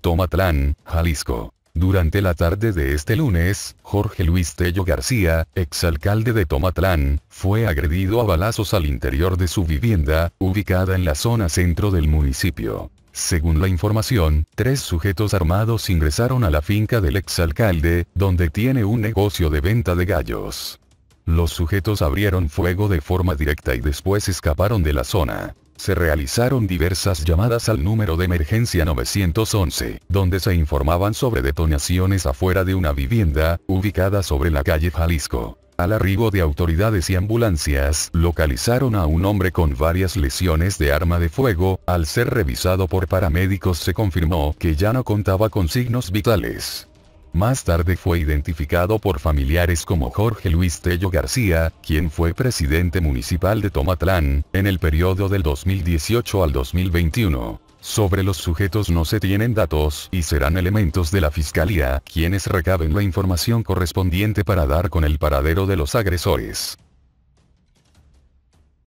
Tomatlán, Jalisco. Durante la tarde de este lunes, Jorge Luis Tello García, exalcalde de Tomatlán, fue agredido a balazos al interior de su vivienda, ubicada en la zona centro del municipio. Según la información, tres sujetos armados ingresaron a la finca del exalcalde, donde tiene un negocio de venta de gallos. Los sujetos abrieron fuego de forma directa y después escaparon de la zona. Se realizaron diversas llamadas al número de emergencia 911, donde se informaban sobre detonaciones afuera de una vivienda, ubicada sobre la calle Jalisco. Al arribo de autoridades y ambulancias, localizaron a un hombre con varias lesiones de arma de fuego, al ser revisado por paramédicos se confirmó que ya no contaba con signos vitales. Más tarde fue identificado por familiares como Jorge Luis Tello García, quien fue presidente municipal de Tomatlán, en el periodo del 2018 al 2021. Sobre los sujetos no se tienen datos y serán elementos de la fiscalía quienes recaben la información correspondiente para dar con el paradero de los agresores.